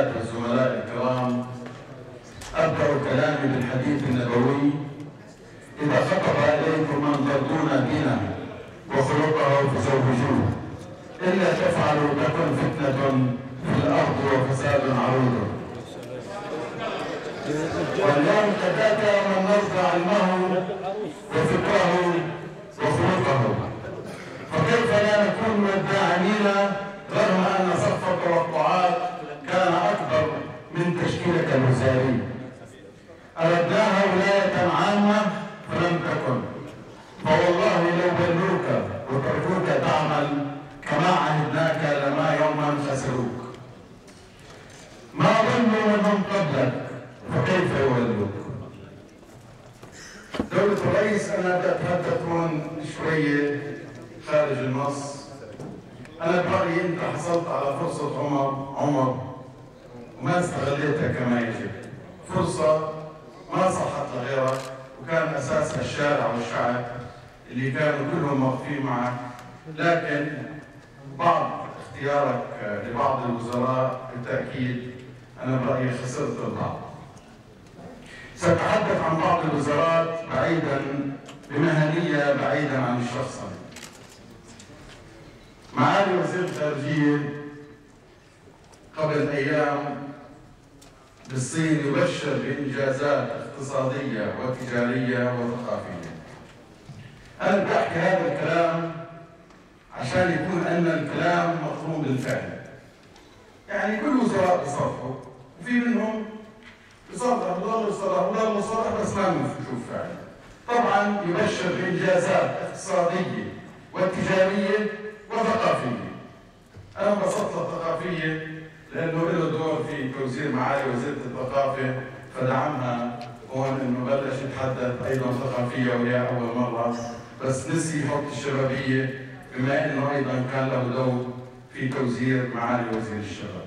الزميلات والزملاء الكرام أبدأ كلامي بالحديث النبوي. إذا خطب إليكم من ترضون دينه وخلقه فزوجوه. إلا تفعلوا تكن فتنة في الأرض وفساد عروض. واليوم كذاك من نرضى علمه وفكره وخلقه. فكيف لا نكون فكيف يولوك دولة الرئيس أنا بدي أتحدث هون شوية خارج النص. أنا برأيي أنت حصلت على فرصة عمر عمر وما استغليتها كما يجب. فرصة ما صحت لغيرك وكان أساسها الشارع والشعب اللي كانوا كلهم واقفين معك. لكن بعض اختيارك لبعض الوزراء بالتأكيد أنا برأيي خسرت البعض. سأتحدث عن بعض الوزارات بعيدا بمهنية بعيدا عن الشخص. معالي وزير الخارجية قبل أيام بالصين يبشر بإنجازات اقتصادية وتجارية وثقافية. أنا بدي أحكي هذا الكلام عشان يكون أن الكلام مفهوم بالفعل. يعني كل وزراء بيصرفوا وفي منهم يصرف بضل يصرف بس ما بنشوف فعل طبعا يبشر بإنجازات اقتصادية وتجارية وثقافية. أنا انبسطت الثقافية لأنه له دور في توزيع معالي وزيرة الثقافة فدعمها هون إنه بلش يتحدث أيضا ثقافية وهي أول مرة. بس نسي يحط الشبابية بما إنه أيضا كان له دور في توزيع معالي وزير الشباب.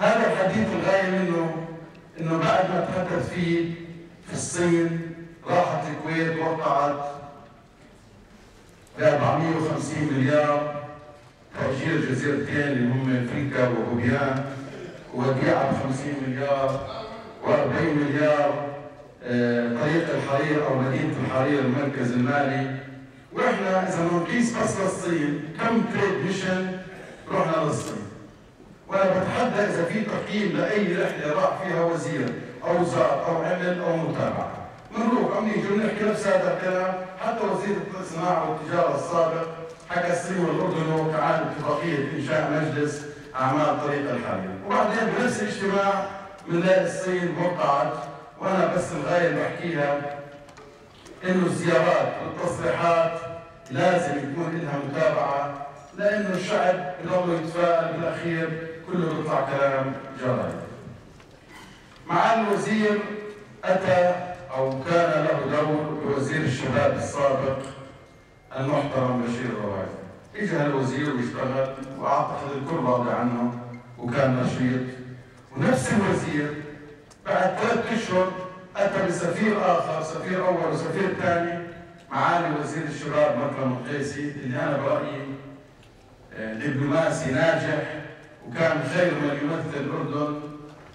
هذا الحديث الغاية منه إنه بعد ما تحدث فيه في الصين راحت الكويت وقعت ب 450 مليار تأجير جزيرتين اللي هم فريكا وهوبيان وديعة ب 50 مليار و40 مليار طريق الحرير أو مدينة الحرير المركز المالي. وإحنا إذا بنقيس بس للصين كم تريد ميشن رحنا للصين؟ وأنا بتحدى إذا في تقييم لأي رحلة راح فيها وزير أو زار أو عمل أو متابعة. بنروح عم نيجي ونحكي نفس هذا الكلام حتى وزير الصناعه والتجارة السابق حكى الصين والأردن وكعاد اتفاقية إنشاء مجلس أعمال طريق الحرير وبعدين بنفس الاجتماع بنلاقي الصين وقعت وأنا بس الغاية اللي بحكيها إنه الزيارات والتصريحات لازم يكون لها متابعة لأنه الشعب بضل يتفائل بالأخير كله بيطلع كلام جرايد. معالي الوزير أتى أو كان له دور بوزير الشباب السابق المحترم بشير الروازي. اجى الوزير واشتغل وأعتقد الكل راضي عنه وكان نشيط ونفس الوزير بعد ثلاث أشهر أتى بسفير آخر سفير أول وسفير ثاني معالي وزير الشباب مكرم القيسي اللي أنا برأيي دبلوماسي ناجح وكان خير من يمثل الأردن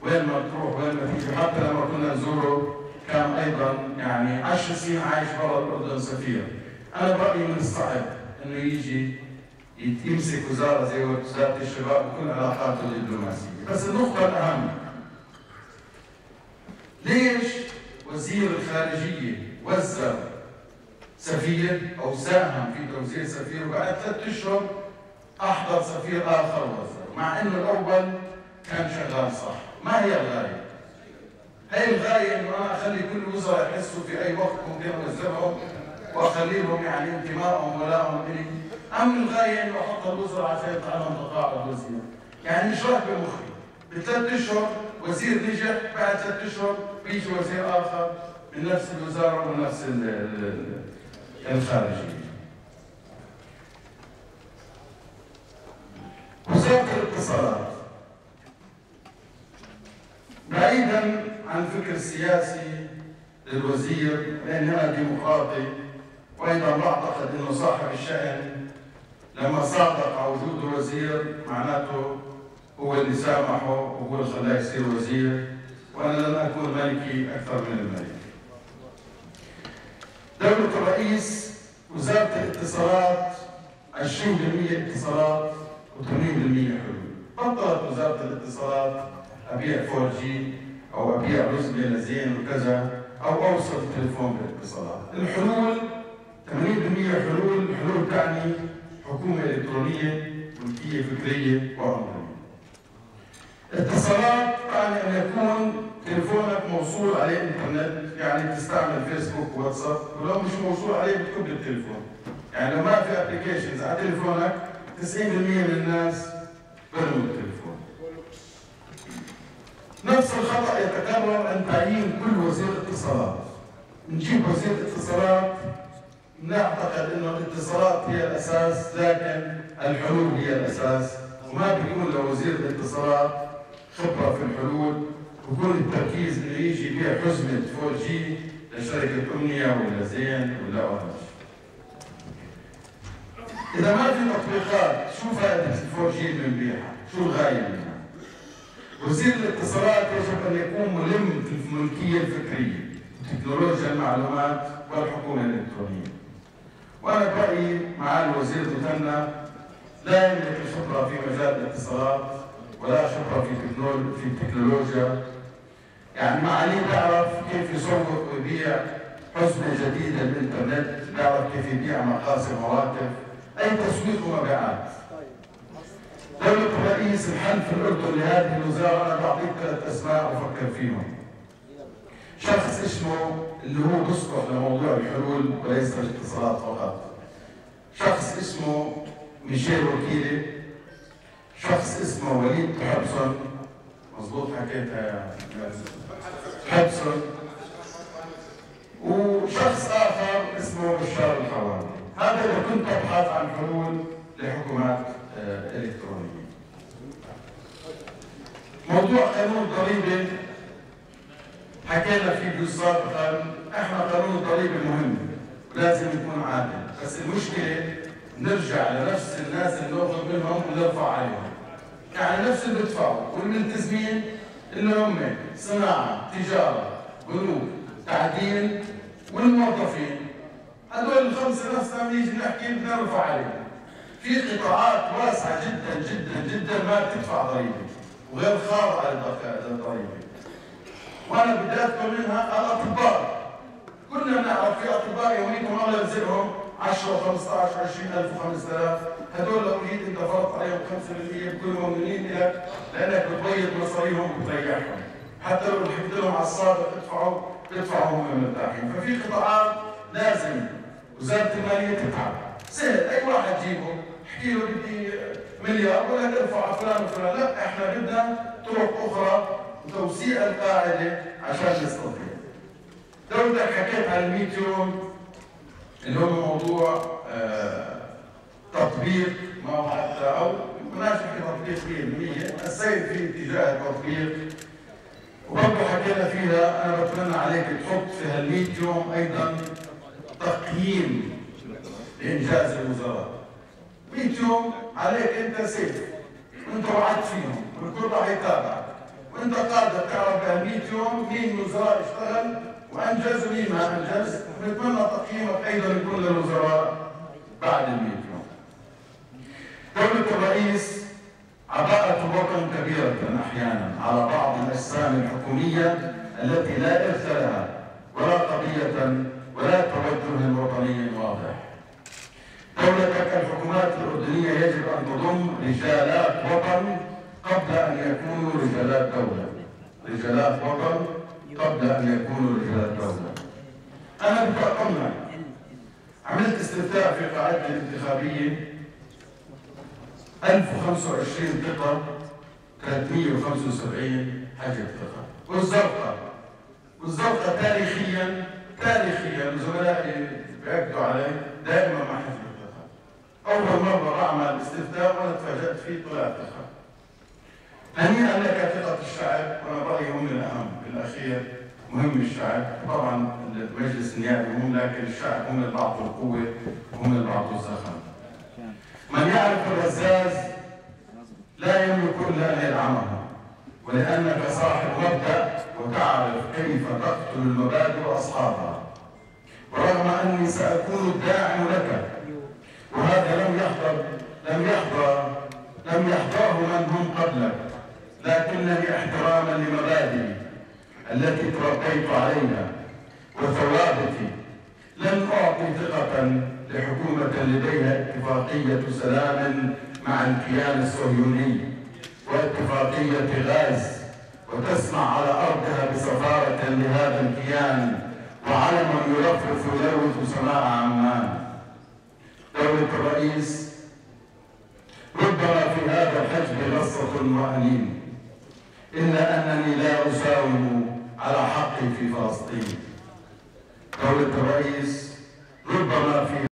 وين ما تروح وين ما تيجي. حتى لما كنا نزوره كان أيضا يعني 10 سنين عايش برا الأردن سفير. أنا برأيي من الصعب إنه يجي يمسك وزارة زي وزارة الشباب وكل علاقاته الدبلوماسيه بس النقطة الأهم ليش وزير الخارجية وزر سفير أو ساهم في توزيع سفير وبعد ثلاث أشهر أحضر سفير آخر وزر مع إنه الأول كان شغال صح ما هي الغاية؟ هي الغاية إنه أنا أخلي كل الوزراء يحسوا في أي وقت ممكن أوزرهم وأخلي لهم يعني انتمائهم ولائهم إلي أم الغاية إنه أحط الوزراء عشان يتعلم تقاعد وزير يعني مش راح بمخي بثلاث أشهر وزير نجح بعد ثلاث أشهر بيجي وزير آخر من نفس الوزارة ومن نفس الخارجية. الاتصالات بعيدا عن الفكر السياسي للوزير أنا ديمقراطي وأيضا بعتقد إنه صاحب الشأن لما صادق على وجوده وزير معناته هو اللي سامحه وهو اللي خلاه يصير وزير وأنا لن أكون ملكي أكثر من الملك. دولة الرئيس وزارة الاتصالات 20% اتصالات و80% حلول. بطلت وزارة الاتصالات أبيع 4 G أو أبيع رزمه لزين وكذا أو أوصل تليفون بالاتصالات. الحلول 80% حلول، الحلول تعني حكومة إلكترونية ملكية فكرية وعمريه. اتصالات تعني أن يكون تليفونك موصول عليه انترنت يعني تستعمل فيسبوك وواتساب ولو مش موصول عليه بتكب التليفون يعني لو ما في applications على تليفونك 90% من الناس برموا التليفون. نفس الخطأ يتكرر ان تعيين كل وزير اتصالات. نجيب وزير اتصالات نعتقد انه الاتصالات هي الأساس لكن الحلول هي الأساس. وما بيكون لوزير الاتصالات خبرة في الحلول وكل التركيز انه يجي يبيع حزمة 4 G لشركة أمنية ولا زين ولا Orange. إذا ما في تطبيقات شو فائدة ال 4 جي اللي بنبيعها؟ شو الغاية منها؟ وزير الاتصالات يجب أن يكون ملم في الملكية الفكرية تكنولوجيا المعلومات والحكومة الإلكترونية. وأنا برأيي مع الوزير مثنى لا يملك الخبره في مجال الاتصالات ولا خبره في في التكنولوجيا يعني معاليه بيعرف كيف يسوق ويبيع حزمة جديدة بالإنترنت بيعرف كيف يبيع مقاصد هواتف أي تسويق ومبيعات دولة الرئيس الحل في الأردن لهذه الوزارة أنا بعطيك ثلاث أسماء وفكر فيهم. شخص اسمه اللي هو بيصلح لموضوع الحلول وليس الاتصالات فقط. شخص اسمه ميشيل وكيلي. شخص اسمه وليد حبسون. مظبوط حكيتها يا حبسون. وشخص آخر اسمه بشار. هذا إذا كنت تبحث عن حلول لحكومات إلكترونية. موضوع قانون الضريبة حكينا فيه سابقا إحنا قانون الضريبة مهم ولازم يكون عادل. بس المشكلة نرجع لنفس الناس اللي ناخذ منهم ونرفع عليهم. يعني نفس اللي بيدفعوا والملتزمين اللي هم صناعة تجارة بنوك تعدين والموظفين. هدول الخمسة نفسهم نيجي نحكي بدنا نرفع عليهم. في قطاعات واسعة جدا جدا جدا ما بتدفع ضريبة. وغير خاضعة للضريبة وأنا بدي أذكر منها الأطباء. كلنا نعرف في أطباء يوميتهم الله يرزقهم 10 15 20 ألف و5000 هدول لو جيت أنت فرضت عليهم 5% بكونوا مؤمنين لك لأنك بتبيض مصاريهم وبتريحهم. حتى لو حكيت لهم على الصادق ادفعوا بيدفعوا هم مرتاحين. ففي قطاعات لازم وزارة المالية تتعب. سهل أي واحد جيبه احكي له بدي مليار ولا ترفع فلان وفلان. لا إحنا بدنا طرق أخرى وتوسيع القاعدة عشان نستطيع. دولتك حكيت عن 100 يوم اللي هو موضوع آه تطبيق ما هو حتى بدناش نحكي تطبيق 100% السيد في اتجاه التطبيق. وبرضه حكينا فيها أنا بتمنى عليك تحط في هال 100 يوم أيضا تقييم لإنجاز الوزارات 100 يوم عليك أنت سيف. وأنت وعدت فيهم. والكل راح يتابعك وأنت قادر تعرف بهال 100 يوم مين وزراء اشتغل وأنجز ومين ما أنجز. ونتمنى تقييمك أيضا يكون للوزراء بعد ال 100 يوم. دولة الرئيس عباءة الوطن كبيرة أحيانا على بعض الأجسام الحكومية التي لا إرث لها ولا قضية ولا توجه وطني واضح. دولتك الحكومات الأردنية يجب أن تضم رجالات وطن قبل أن يكونوا رجالات دولة. رجالات وطن قبل أن يكونوا رجالات دولة. أنا أطمن عملت استفتاء في قاعدتي الانتخابية. 1025 ثقة 375 حجر ثقة. والزرقاء. والزرقاء تاريخيا تاريخيا زملائي بيأكدوا علي دائما مع حزب أول مرة بعمل استفتاء وأنا تفاجأت فيه طلعت ثقة. هنيئا لك ثقة الشعب وأنا برأيي هم الأهم بالأخير مهم الشعب طبعا المجلس النيابي مهم لكن الشعب هم اللي بعطوا القوة وهم اللي بعطوا الزخم. من يعرف الرزاز لا يملك إلا أن يدعمها ولأنك صاحب مبدأ وتعرف كيف تقتل المبادئ وأصحابها. ورغم أني سأكون الداعم لك. وهذا لم يحضر لم يحضر لم يحضره من هم قبلك. لكنني احتراما لمبادئي التي تربيت عليها وثوابتي. لن أعطي ثقة لحكومة لديها اتفاقية سلام مع الكيان الصهيوني واتفاقية غاز. وتسمع على أرضها بسفارة لهذا الكيان وعلم يرفرف يلوث سماء عمان. دولة الرئيس ربما في هذا الحجب غصة وأنين إلا أنني لا أساوم على حقي في فلسطين. دولة الرئيس ربما في